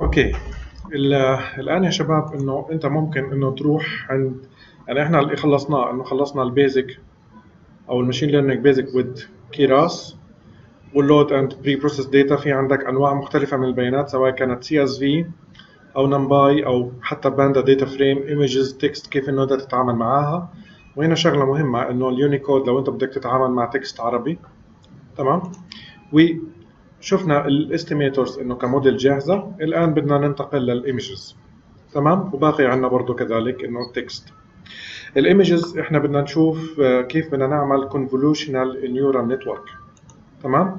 Okay. ال- الآن يا شباب إنه أنت ممكن إنه تروح عند يعني إحنا اللي خلصناه إنه خلصنا ال basic أو ال machine learning basic with Keras وال load and preprocess data في عندك أنواع مختلفة من البيانات سواء كانت CSV أو NumPy أو حتى Pandas data frame images text كيف إنه بدك تتعامل معاها. وهنا شغلة مهمة إنه اليونيكود لو أنت بدك تتعامل مع text عربي. تمام؟ وشفنا ال estimators إنه كموديل جاهزة الآن بدنا ننتقل لل images تمام؟ وباقي عندنا برضو كذلك إنه ال text ال images إحنا بدنا نشوف آه، كيف بدنا نعمل convolutional neural network. تمام؟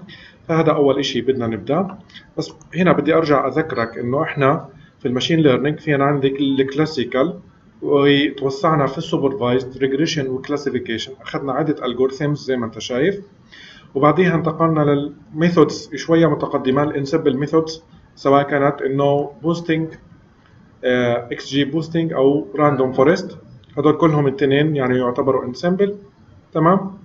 فهذا أول إشي بدنا نبدأ. بس هنا بدي أرجع أذكرك إنه إحنا في ال machine learning في عندك ال classical وتوسعنا في ال supervised regression و classification أخذنا عدة algorithms زي ما أنت شايف. وبعديها انتقلنا لل methods شوية متقدمة ال ensemble methods سواء كانت إنه boosting XG boosting أو random forest هدول كلهم الاثنين يعني يعتبروا ensemble تمام؟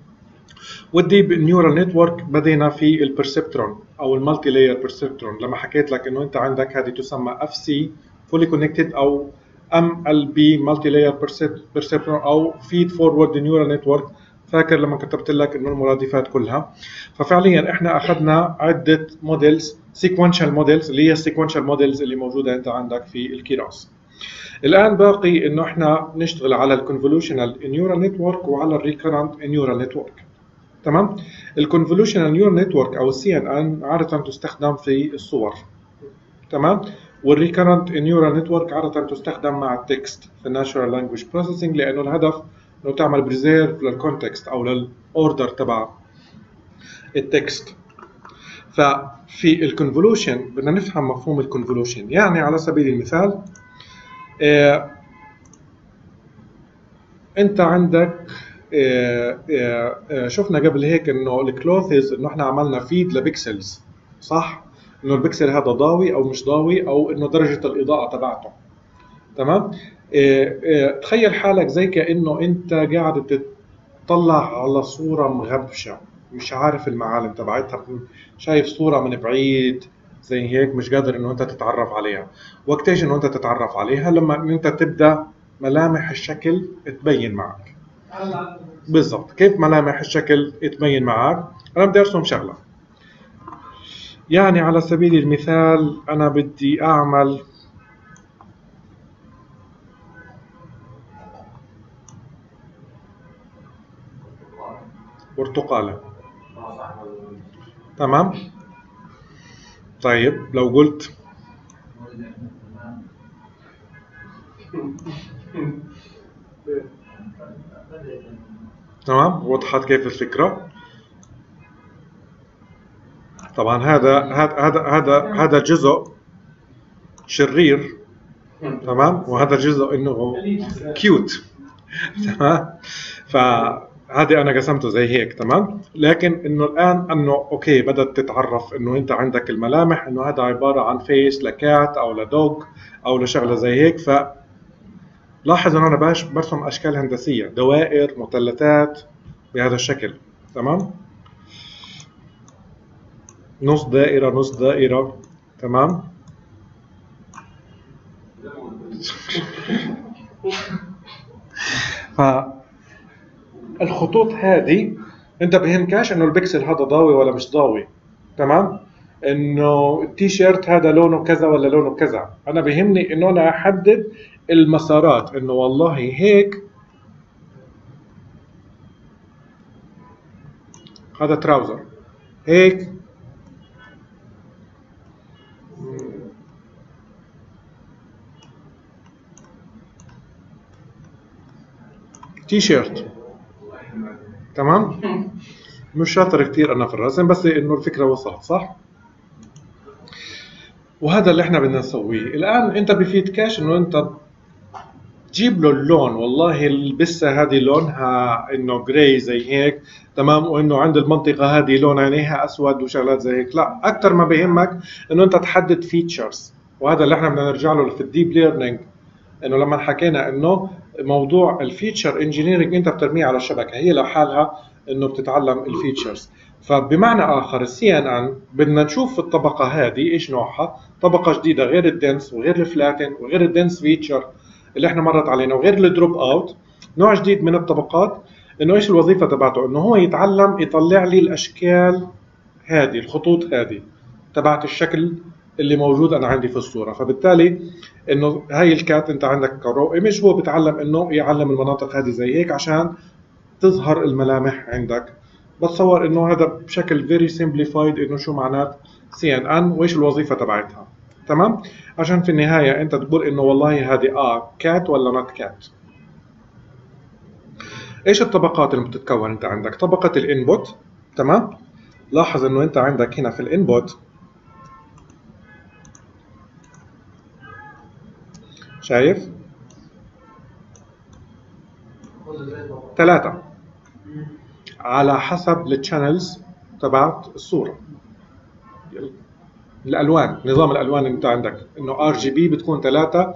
وال deep neural network بدينا في ال perceptron أو ال multi layer perceptron لما حكيت لك إنه أنت عندك هذه تسمى FC fully connected أو MLP multi layer perceptron أو feed forward neural network فاكر لما كتبت لك إنه المرادفات كلها؟ ففعليا إحنا أخذنا عدة models sequential models اللي هي ال sequential models اللي موجودة أنت عندك في ال Keras. الآن باقي إنه إحنا نشتغل على ال convolutional neural network وعلى ال recurrent neural network تمام؟ ال convolutional neural network أو ال CNN عادة تستخدم في الصور. تمام؟ وال recurrent neural network عادة تستخدم مع ال text في ال natural language processing لأنه الهدف انه تعمل preserve لل context أو لل order تبع ال text. ففي ال convolution بدنا نفهم مفهوم ال convolution يعني على سبيل المثال آه، أنت عندك آه، آه، آه، شفنا قبل هيك إنه ال clothes إنه إحنا عملنا feed ل pixels صح؟ إنه البكسل هذا ضاوي أو مش ضاوي أو إنه درجة الإضاءة تبعته. تمام؟ تخيل حالك زي كأنه أنت قاعد تطلع على صورة مغبشة. مش عارف المعالم تبعتها شايف صورة من بعيد زي هيك مش قادر إنه أنت تتعرف عليها. وقتيش إنه أنت تتعرف عليها؟ لما أنت تبدأ ملامح الشكل تبين معك. بالضبط. كيف ملامح الشكل تبين معك؟ أنا بدي أرسم شغلة. يعني على سبيل المثال أنا بدي أعمل برتقالة. تمام؟ طيب لو قلت تمام؟ وضحت كيف الفكرة؟ طبعا هذا هذا هذا هذا جزء شرير. تمام؟ وهذا جزء إنه cute تمام؟ فهذه أنا قسمته زي هيك تمام؟ لكن إنه الآن إنه okay بدأت تتعرف إنه أنت عندك الملامح إنه هذا عبارة عن face ل cat أو ل dog أو لشغلة زي هيك ف لاحظ إنه أنا باش برسم أشكال هندسية دوائر مثلثات بهذا الشكل تمام؟ نص دائرة نص دائرة تمام؟ فالخطوط هذه أنت بهمكاش إنه البكسل هذا ضاوي ولا مش ضاوي تمام؟ إنه التيشيرت هذا لونه كذا ولا لونه كذا. أنا بهمني إنه أنا أحدد المسارات إنه والله هيك. هذا تراوزر. هيك. تي شيرت تمام؟ مش شاطر كثير أنا في الرسم بس إنه الفكرة وصلت صح؟ وهذا اللي إحنا بدنا نسويه. الآن أنت بفيدكاش إنه أنت تجيب له اللون. والله البسة هذه لونها إنه gray زي هيك تمام؟ وإنه عند المنطقة هذه لون عينيها أسود وشغلات زي هيك. لا أكثر ما بيهمك إنه أنت تحدد features وهذا اللي إحنا بدنا نرجع له في ال deep learning إنه لما حكينا إنه موضوع ال feature engineering انت بترميه على الشبكة. هي لحالها انه بتتعلم ال features. فبمعنى آخر ال CNN بدنا نشوف الطبقة هذه إيش نوعها. طبقة جديدة غير ال dense وغير ال flatten وغير ال dense feature اللي إحنا مرت علينا وغير ال dropout نوع جديد من الطبقات إنه إيش الوظيفة تبعته؟ إنه هو يتعلم يطلع لي الأشكال هذه الخطوط هذه تبعت الشكل اللي موجود أنا عندي في الصورة. فبالتالي إنه هاي ال cat أنت عندك ك raw image هو بتعلم إنه يعلم المناطق هذه زي هيك عشان تظهر الملامح عندك. بتصور إنه هذا بشكل very simplified إنه شو معنات CNN وإيش الوظيفة تبعتها. تمام؟ عشان في النهاية أنت تقول إنه والله هذه آه cat ولا not cat. إيش الطبقات اللي بتتكون أنت عندك؟ طبقة ال input. تمام؟ لاحظ إنه أنت عندك هنا في ال input شايف؟ ثلاثة. على حسب ال channels تبعت الصورة. الألوان نظام الألوان اللي انت عندك. إنه RGB بتكون ثلاثة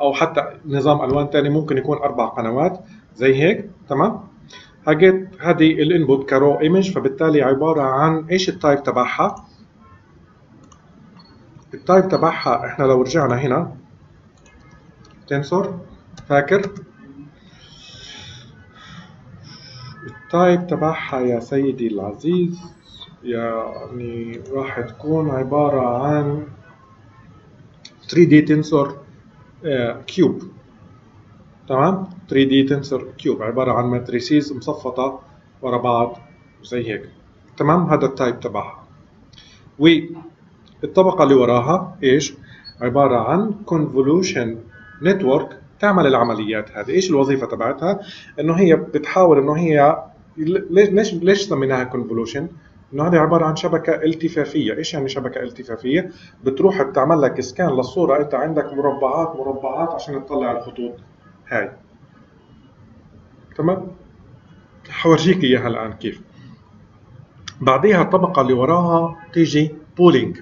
أو حتى نظام ألوان ثاني ممكن يكون أربع قنوات. زي هيك تمام؟ هاي جيت هذه ال input ك raw image فبالتالي عبارة عن إيش ال type تبعها؟ ال type تبعها إحنا لو رجعنا هنا tensor. فاكر؟ ال type تبعها يا سيدي العزيز يعني راح تكون عبارة عن 3D tensor cube تمام؟ 3D tensor cube عبارة عن matrices مصفطة ورا بعض زي هيك. تمام؟ هذا ال type تبعها. والطبقة اللي وراها إيش؟ عبارة عن convolution network تعمل العمليات هذه إيش الوظيفة تبعتها إنه هي بتحاول إنه هي ليش ليش سميناها convolution إنه هذه عبارة عن شبكة التفافية، إيش يعني شبكة التفافية؟ بتروح بتعمل لك scan للصورة أنت عندك مربعات مربعات عشان تطلع الخطوط هاي. تمام؟ حورجيك إياها الآن كيف. بعديها الطبقة اللي وراها تيجي pooling.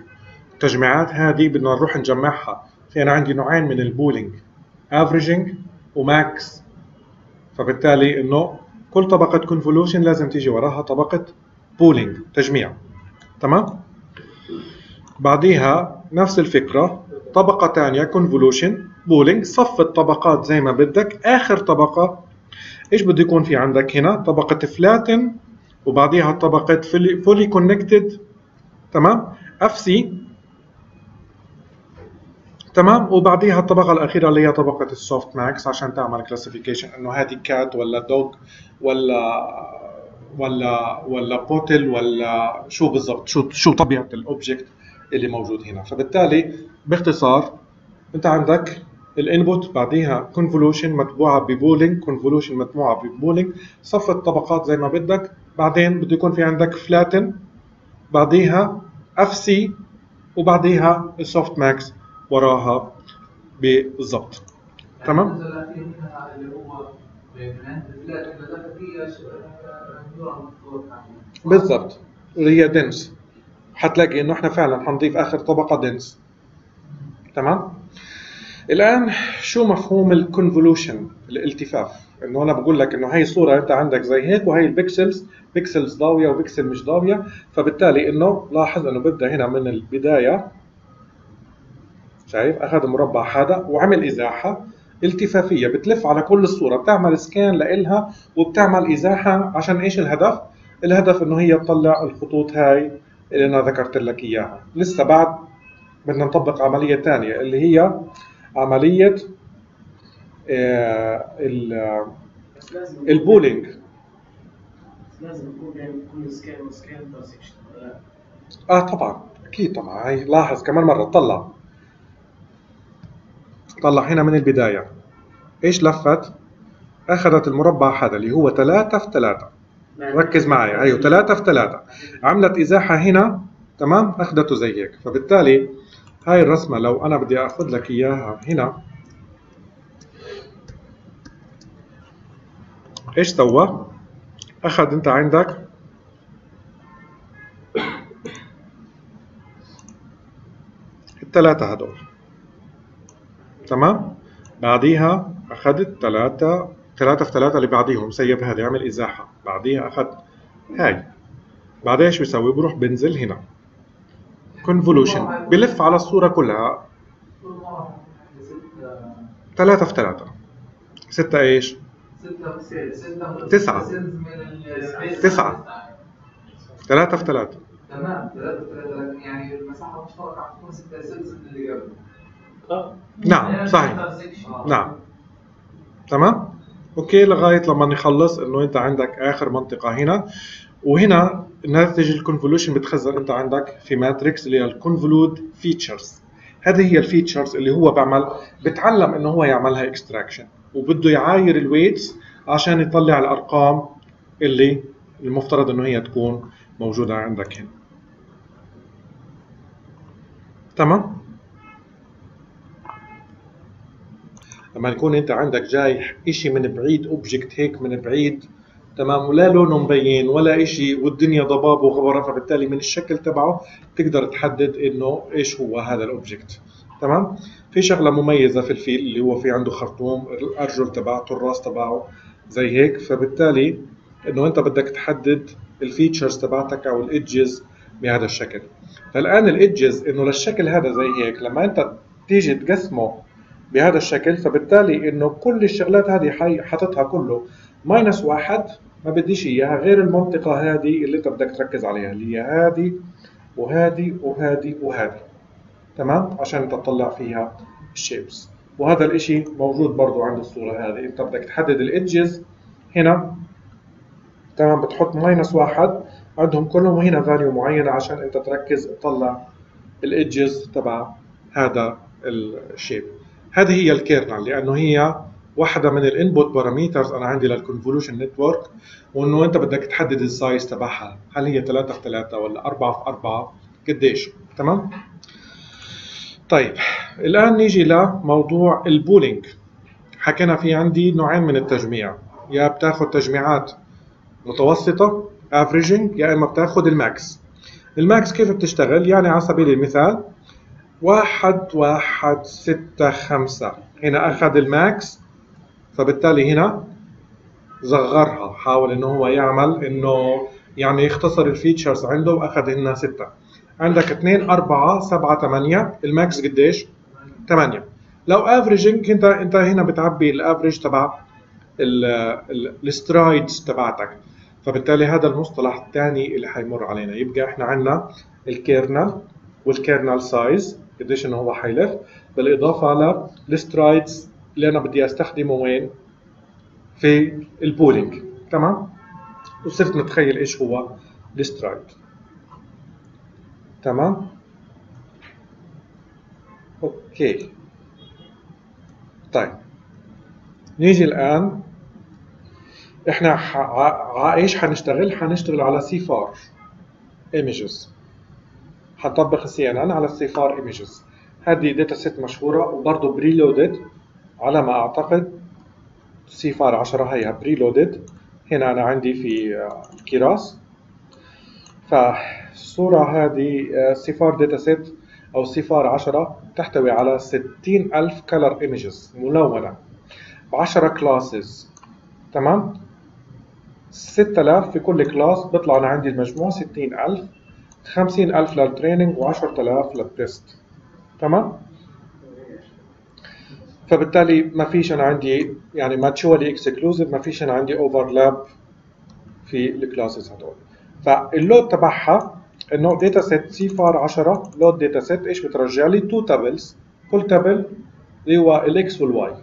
التجميعات هذه بدنا نروح نجمعها، في أنا عندي نوعين من ال pooling averaging و max. فبالتالي إنه كل طبقة convolution لازم تيجي وراها طبقة pooling تجميع. تمام؟ بعديها نفس الفكرة طبقة ثانية convolution pooling. صف الطبقات زي ما بدك. آخر طبقة إيش بده يكون في عندك هنا؟ طبقة flatten وبعديها طبقة fully connected تمام؟ FC تمام. وبعديها الطبقة الأخيرة اللي هي طبقة ال softmax عشان تعمل classification إنه هذه cat ولا dog ولا ولا ولا bottle ولا شو بالضبط شو شو طبيعة ال object اللي موجود هنا. فبالتالي باختصار أنت عندك ال input بعديها convolution متبوعة ب pooling convolution متبوعة ب pooling. صف الطبقات زي ما بدك. بعدين بده يكون في عندك flatten بعديها FC وبعديها ال softmax وراها بالضبط. تمام؟ بالضبط. هي dense. حتلاقي إنه إحنا فعلا حنضيف آخر طبقة dense. تمام؟ الآن شو مفهوم ال convolution الالتفاف؟ إنه أنا بقول لك إنه هي صوره أنت عندك زي هيك وهي ال pixels pixels ضاوية وبكسل مش ضاوية فبالتالي إنه لاحظ إنه ببدأ هنا من البداية شايف أخذ المربع هذا وعمل إزاحة التفافية بتلف على كل الصورة بتعمل سكان لإلها وبتعمل إزاحة عشان إيش الهدف؟ الهدف إنه هي تطلع الخطوط هاي اللي أنا ذكرت لك إياها. لسه بعد بدنا نطبق عملية ثانية اللي هي عملية آه البولينج. لازم يكون بين كل سكان وسكان آه طبعا أكيد طبعا هي لاحظ كمان مرة طلع. طلع هنا من البداية. إيش لفت؟ أخذت المربع هذا اللي هو 3 في 3 ركز معي. أيوه 3 في 3 عملت إزاحة هنا. تمام؟ أخذته زي هيك. فبالتالي هاي الرسمة لو أنا بدي أخذ لك إياها هنا. إيش سوى؟ أخذ أنت عندك. الثلاثة هدول. تمام؟ بعديها أخذت ثلاثة ثلاثة في ثلاثة اللي بعديهم سيب هذه عمل إزاحة. بعديها أخذت هاي. بعدين إيش بيسوي بروح بنزل هنا. كونفولوشن بلف على الصورة كلها. ثلاثة في ثلاثة. ستة إيش؟ تسعة. تسعة. ثلاثة في ثلاثة. تمام. ثلاثة ثلاثة. لكن يعني المساحة المشتركة حتكون ستة cells من اللي قبل. نعم صحيح. نعم. تمام؟ okay لغاية لما نخلص إنه أنت عندك آخر منطقة هنا. وهنا ناتج ال convolution بتخزن أنت عندك في matrix اللي هي ال convolved features هذه هي ال features اللي هو بعمل بتعلم إنه هو يعملها extraction وبده يعاير ال weights عشان يطلع الأرقام اللي المفترض إنه هي تكون موجودة عندك هنا. تمام؟ لما يكون انت عندك جاي اشي من بعيد object هيك من بعيد تمام؟ ولا لونه مبين ولا اشي والدنيا ضباب وغبره فبالتالي من الشكل تبعه تقدر تحدد إنه إيش هو هذا ال object تمام؟ في شغلة مميزة في الفيل اللي هو في عنده خرطوم الأرجل تبعته الراس تبعه زي هيك. فبالتالي إنه أنت بدك تحدد ال features تبعتك أو ال edges بهذا الشكل. فالآن ال edges إنه للشكل هذا زي هيك لما أنت تيجي تقسمه بهذا الشكل فبالتالي إنه كل الشغلات هذه حاططها كله. minus واحد ما بديش إياها غير المنطقة هذه اللي أنت بدك تركز عليها اللي هي هذه وهذه وهذه وهذه. تمام؟ عشان تطلع فيها ال shapes وهذا الإشي موجود برضو عند الصورة هذه. أنت بدك تحدد ال edges هنا. تمام؟ بتحط minus واحد عندهم كلهم هنا value معينة عشان أنت تركز تطلع ال edges تبع هذا ال shape هذه هي ال kernel لأنه هي واحدة من ال input parameters أنا عندي لل convolution network وإنه أنت بدك تحدد ال size تبعها هل هي 3 في 3 ولا 4 في 4 قديش؟ تمام؟ طيب الآن نيجي لموضوع ال pooling. حكينا في عندي نوعين من التجميع يا بتاخذ تجميعات متوسطة averaging يا إما بتاخذ ال max. ال max كيف بتشتغل؟ يعني على سبيل المثال واحد واحد ستة خمسة. هنا أخذ ال max فبالتالي هنا صغرها حاول إنه هو يعمل إنه يعني يختصر ال features عنده وأخذ هنا ستة. عندك اثنين أربعة سبعة ثمانية. ال max قديش؟ ثمانية. لو averaging أنت أنت هنا بتعبي ال average تبع ال strides تبعتك. فبالتالي هذا المصطلح الثاني اللي حيمر علينا. يبقى إحنا عندنا ال kernel وال kernel size قديش انه هو حيلف. بالإضافة لل strides اللي أنا بدي أستخدمه وين؟ في ال pooling. تمام؟ وصرت متخيل إيش هو ال stride تمام؟ okay. طيب. نيجي الآن. إحنا ح... ع... إيش حنشتغل؟ حنشتغل على CIFAR images حنطبق ال CNN على ال CIFAR images هذه data set مشهورة وبرضه preloaded على ما أعتقد. CIFAR 10 هيها preloaded هنا أنا عندي في ال Keras. فالصورة هذه CIFAR data set أو CIFAR 10 تحتوي على 60000 color images ملونة ب 10 classes تمام 6000 في كل class بيطلع أنا عندي المجموع 60000 50000 لل training و10000 لل test تمام؟ فبالتالي ما فيش أنا عندي يعني mutually exclusive ما فيش أنا عندي overlap في ال classes هدول. فال load تبعها إنه data set CIFAR 10 load data set إيش بترجع لي؟ two tuples كل tuple اللي هو ال X وال Y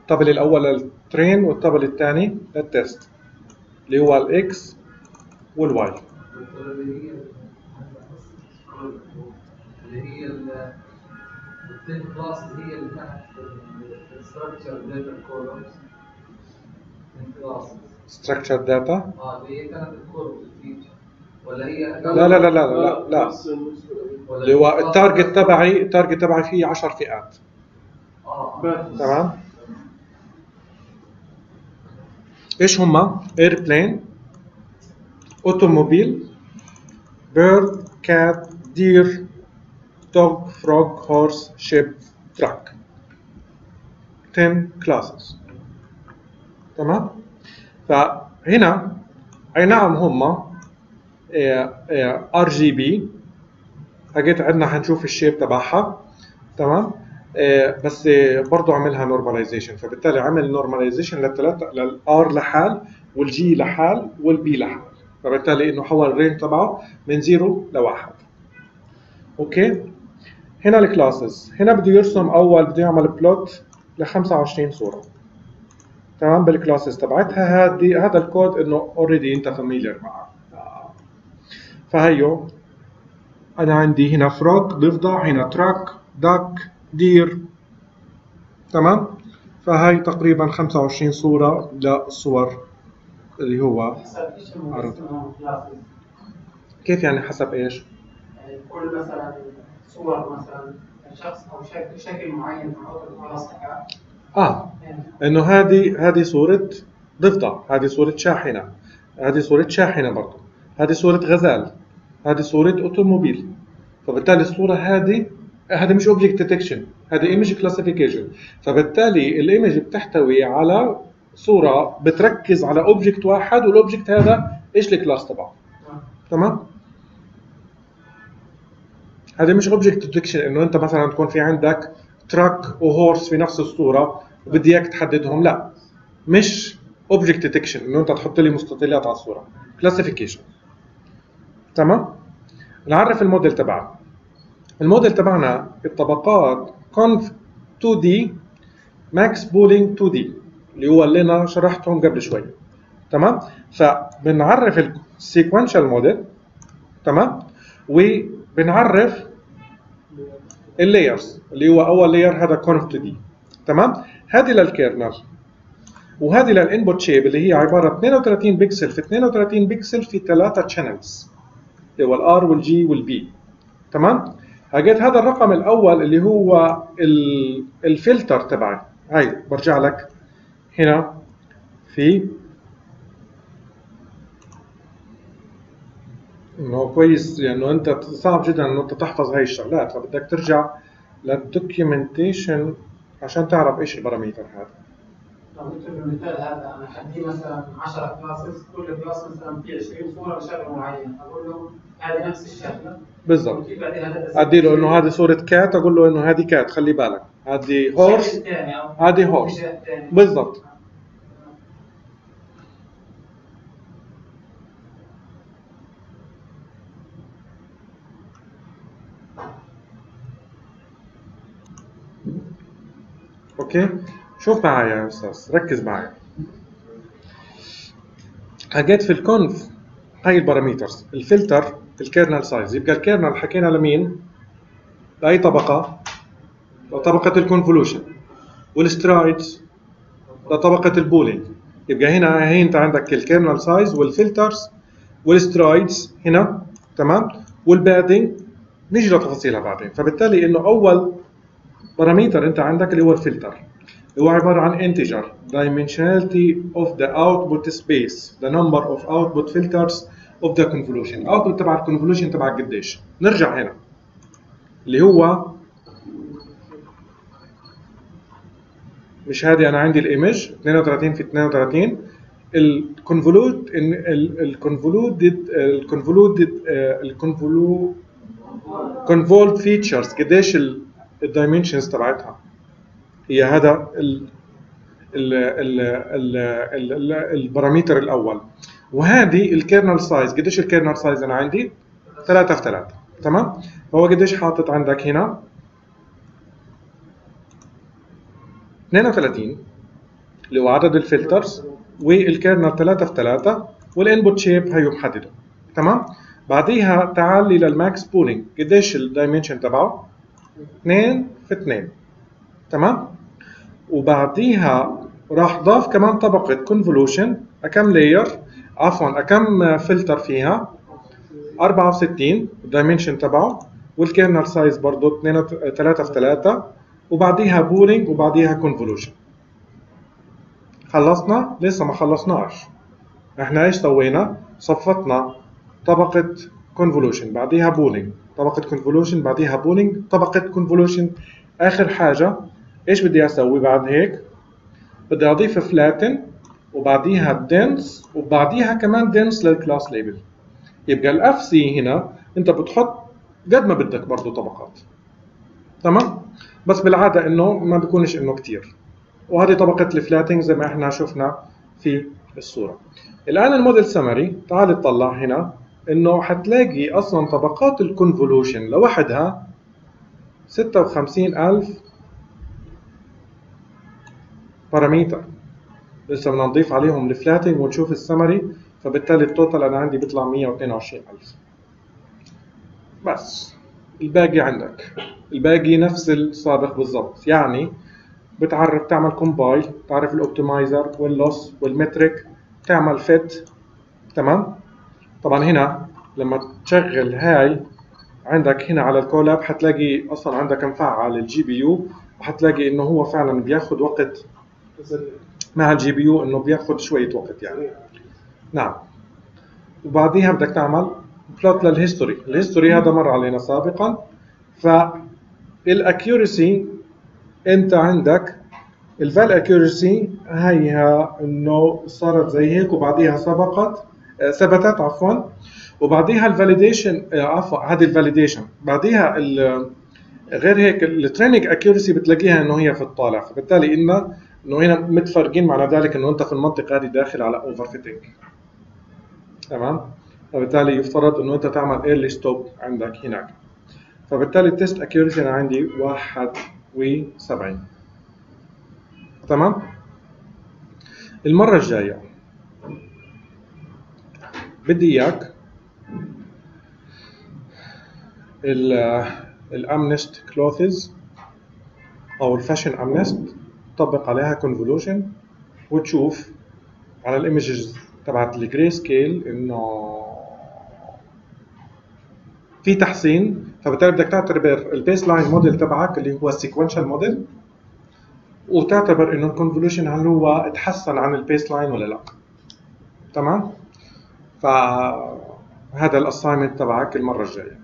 ال tuple الأول لل train وال tuple الثاني لل test اللي هو ال X وال Y اللي هي ال ten class اللي هي اللي تحت ال structured data columns class structured data آه اللي هي كانت ال columns ال feature ولا هي لا لا لا لا لا لا اللي هو ال target تبعي ال target تبعي فيه 10 فئات. آه تمام. إيش هما airplane automobile bird cat deer dog frog horse ship truck 10 classes تمام فهنا اي نعم هما RGB اجيت عندنا حنشوف ال shape تبعها تمام بس برضه عملها normalization فبالتالي عمل normalization للثلاثه لل R لحال وال G لحال وال B لحال فبالتالي انه حول ال range تبعه من zero لواحد okay؟ هنا ال classes هنا بده يرسم أول بده يعمل plot ل 25 صورة. تمام؟ بال classes تبعتها. هذه هذا الكود إنه already أنت familiar معه. فهيو. أنا عندي هنا فروك ضفدع هنا تراك داك دير تمام؟ فهي تقريبا 25 صورة للصور اللي هو حسب إيش عرض. كيف يعني حسب إيش؟ كل مثلا صور مثلا شخص أو شكل شكل معين خلاص ذكاء آه. إنه هذه هذه صورة ضفدع هذه صورة شاحنة. هذه صورة شاحنة برضه هذه صورة غزال. هذه صورة automobile. فبالتالي الصورة هذه هذا مش object detection هذا image classification فبالتالي ال image بتحتوي على صورة بتركز على object واحد وال object هذا إيش ال class تبعه؟ تمام؟ هذا مش object detection إنه أنت مثلا تكون في عندك truck و horse في نفس الصورة وبدي إياك تحددهم لا. مش object detection إنه أنت تحط لي مستطيلات على الصورة. classification تمام؟ نعرف الموديل تبعنا الموديل تبعنا الطبقات conv 2D max pooling 2D اللي هو اللي أنا شرحتهم قبل شوي. تمام؟ فبنعرف ال sequential model تمام؟ وبنعرف ال layers اللي هو أول layer هذا conv 2D تمام؟ هذه لل kernel وهذه لل input shape اللي هي عبارة 32 بكسل في 32 بكسل في ثلاثة channels اللي هو ال R وال G وال B تمام؟ هجيت هذا الرقم الأول اللي هو ال- الفلتر تبعي. هاي برجع لك هنا في انه كويس لأنه أنت صعب جدا انه أنت تحفظ هاي الشغلات. فبدك ترجع لل documentation عشان تعرف إيش ال parameter هذا. قلت في المثال هذا أنا حدي مثلا 10 classes كل class مثلا فيه 20 صورة لشغله معينه أقول له هذه نفس الشغلة. بالضبط. أدي له إنه هذه صورة cat أقول له إنه هذه cat خلي بالك. هذه horse هذه horse. بالضبط. okay؟ شوف معايا يا أستاذ ركز معايا. حاجات في الكونف هاي الباراميترز الفلتر ال kernel سايز. يبقى الكيرنل حكينا لمين؟ لأي طبقة؟ لطبقة ال convolution وال strides؟ لطبقة ال pooling. يبقى هنا هي أنت عندك ال kernel size وال filters. وال strides هنا تمام؟ وال padding نيجي لتفاصيلها بعدين. فبالتالي إنه أول parameter انت عندك اللي هو الفلتر. هو عبارة عن integer. Dimensionality of the output space. The number of output filters of the convolution. Output تبع ال convolution تبعك قديش. نرجع هنا. اللي هو مش هذه أنا عندي ال image. 32 في 32 ال convolut ال convoluted ال convoluted ال convolu convolved features قديش ال dimensions تبعتها. هي هذا ال ال ال ال ال ال ال parameter الأول. وهذه ال kernel size قديش ال kernel size أنا عندي؟ 3 في 3 تمام؟ فهو قديش حاطط عندك هنا؟ 32 اللي هو عدد ال filters وال kernel 3 في 3 وال input shape هيو محدده تمام؟ بعديها تعال لي لل max pooling. قديش ال dimension تبعه؟ 2 في 2 تمام؟ وبعديها راح ضاف كمان طبقة convolution أكم layer عفوا أكم فلتر فيها؟ 64 ال dimension تبعه. وال kernel size برضه 2 3 في 3 وبعديها pooling وبعديها convolution خلصنا؟ لسه ما خلصناش. إحنا إيش سوينا؟ صفطنا طبقة convolution بعديها pooling طبقة convolution بعديها pooling طبقة convolution آخر حاجة. إيش بدي أسوي بعد هيك؟ بدي أضيف flatten وبعديها dense وبعديها كمان dense لل class label يبقى ال FC هنا أنت بتحط قد ما بدك برضه طبقات. تمام؟ بس بالعادة إنه ما بيكونش إنه كتير. وهذه طبقة ال flattening زي ما إحنا شفنا في الصورة. الآن ال model summary تعال اطلع هنا. إنه حتلاقي أصلا طبقات ال convolution لوحدها 56000 parameter لسه بدنا نضيف عليهم ال flattening ونشوف ال summary فبالتالي ال total أنا عندي بيطلع 122000 بس الباقي عندك. الباقي نفس السابق بالضبط. يعني بتعرف تعمل compile تعرف ال optimizer وال loss وال metric تعمل fit تمام؟ طبعا هنا لما تشغل هاي عندك هنا على ال Colab حتلاقي أصلا عندك مفعل ال GPU وحتلاقي إنه هو فعلا بياخذ وقت مع ال GPU إنه بياخذ شوية وقت يعني. نعم. وبعديها بدك تعمل plot لل history ال history هذا مر علينا سابقا. فال accuracy أنت عندك ال val accuracy هيها إنه صارت زي هيك وبعديها سبقت. ثبتت عفوا. وبعديها ال validation عفوا هذه ال validation بعديها غير هيك ال training accuracy بتلاقيها إنه هي في الطالع. فبالتالي إن إنه هنا متفرقين معنى ذلك إنه أنت في المنطقة هذه داخل على overfitting تمام؟ فبالتالي يفترض إنه أنت تعمل early stop عندك هناك. فبالتالي ال test accuracy أنا عندي 71 تمام؟ المرة الجاية. بدي إياك ال MNIST clothes أو ال fashion MNIST تطبق عليها convolution وتشوف على ال images تبعت ال grayscale إنه في تحسين. فبالتالي بدك تعتبر ال baseline model تبعك اللي هو ال sequential model وتعتبر إنه ال convolution هل هو تحسن عن ال baseline ولا لا. تمام؟ فهذا ال assignment تبعك المرة الجاية.